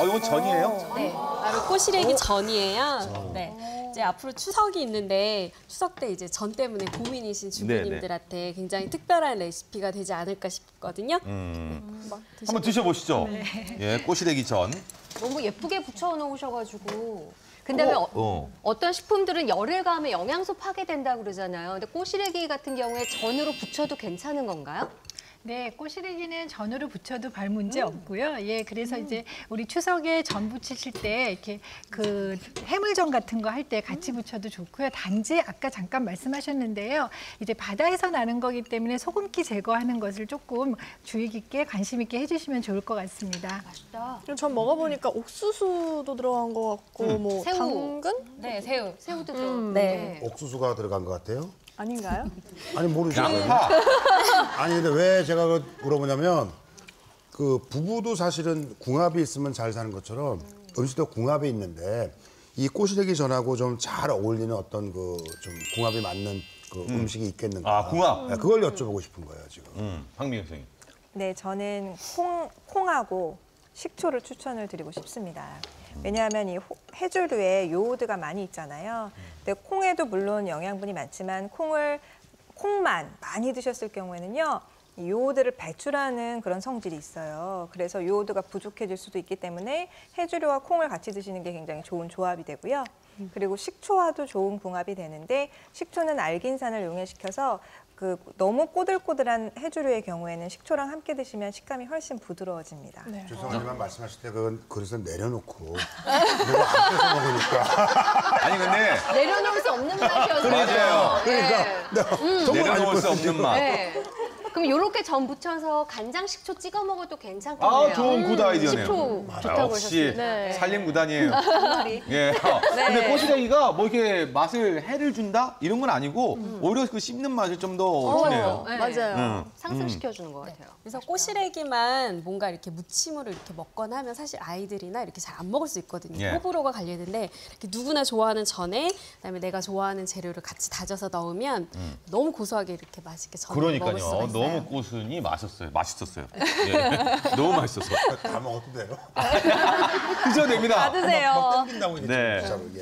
어, 이건 전이에요? 네, 바로 꼬시래기 전이에요. 네. 이제 앞으로 추석이 있는데 추석 때 이제 전 때문에 고민이신 주부님들한테 굉장히 특별한 레시피가 되지 않을까 싶거든요. 음. 한번 드셔- 한번 드셔보시죠. 예, 꼬시래기 전. 너무 예쁘게 붙여놓으셔가지고. 근데 왜 어, 어, 어. 어떤 식품들은 열을 가하면 영양소 파괴된다고 그러잖아요. 근데 꼬시래기 같은 경우에 전으로 부쳐도 괜찮은 건가요? 네, 꼬시래기는 전으로 부쳐도 별 문제 없고요. 예, 그래서 이제 우리 추석에 전 부치실 때 이렇게 그 해물전 같은 거 할 때 같이 부쳐도 좋고요. 단지 아까 잠깐 말씀하셨는데요. 이제 바다에서 나는 거기 때문에 소금기 제거하는 것을 조금 주의 깊게 관심 있게 해주시면 좋을 것 같습니다. 맛있다. 그리고 전 먹어보니까 옥수수도 들어간 것 같고 뭐 새우. 당근 네, 새우. 새우도 음, 들어. 네. 옥수수가 들어간 것 같아요. 아닌가요? 아니 모르죠. 양파. 아니 근데 왜 제가 그걸 물어보냐면 그 부부도 사실은 궁합이 있으면 잘 사는 것처럼 음식도 궁합이 있는데 이 꼬시래기 전하고 좀 잘 어울리는 어떤 그 좀 궁합이 맞는 그 음. 식이 있겠는가. 아, 궁합. 네, 그걸 여쭤보고 싶은 거예요 지금. 음, 박미경 선생님. 네, 저는 콩, 콩하고 식초를 추천을 드리고 싶습니다. 왜냐하면 이 호- 해조류에 요오드가 많이 있잖아요. 근데 콩에도 물론 영양분이 많지만 콩을 콩만 많이 드셨을 경우에는요. 이 요오드를 배출하는 그런 성질이 있어요. 그래서 요오드가 부족해질 수도 있기 때문에 해조류와 콩을 같이 드시는 게 굉장히 좋은 조합이 되고요. 그리고 식초와도 좋은 궁합이 되는데 식초는 알긴산을 용해시켜서 그 너무 꼬들꼬들한 해조류의 경우에는 식초랑 함께 드시면 식감이 훨씬 부드러워집니다. 네. 죄송하지만 말씀하실 때 그건 그릇을 내려놓고 앞에서 먹으니까 아니, 근데 내려놓을 수 없는 맛이어서. 맞아요. 그러니까 네. 너무 내려놓을 수. 없는 맛. 네. 그럼 이렇게 전 부쳐서 간장 식초 찍어 먹어도 괜찮겠네요. 아, 좋은 good 아이디어네요. 식초 좋다고 역시 하셨어요. 네. 살림 구단이에요. 말이. 예. 근데 꼬시래기가 뭐 이렇게 맛을 해를 준다 이런 건 아니고 오히려 그 씹는 맛을 좀 더 주네요. 네. 맞아요. 음. 상승시켜주는 것 같아요. 그래서 꼬시래기만 뭔가 이렇게 무침으로 이렇게 먹거나 하면 사실 아이들이나 이렇게 잘 안 먹을 수 있거든요. 예. 호불호가 갈리는데 이렇게 누구나 좋아하는 전에 그다음에 내가 좋아하는 재료를 같이 다져서 넣으면 너무 고소하게 이렇게 맛있게 전을 먹을 음. 그러니까요. 있어요. 너무 꼬순이 맛있었어요. 맛있었어요. 예. 너무 맛있었어. 다 먹어도 돼요. 드셔도 됩니다. 드세요. 막 땡긴다고 이게 네. 진짜로 이게.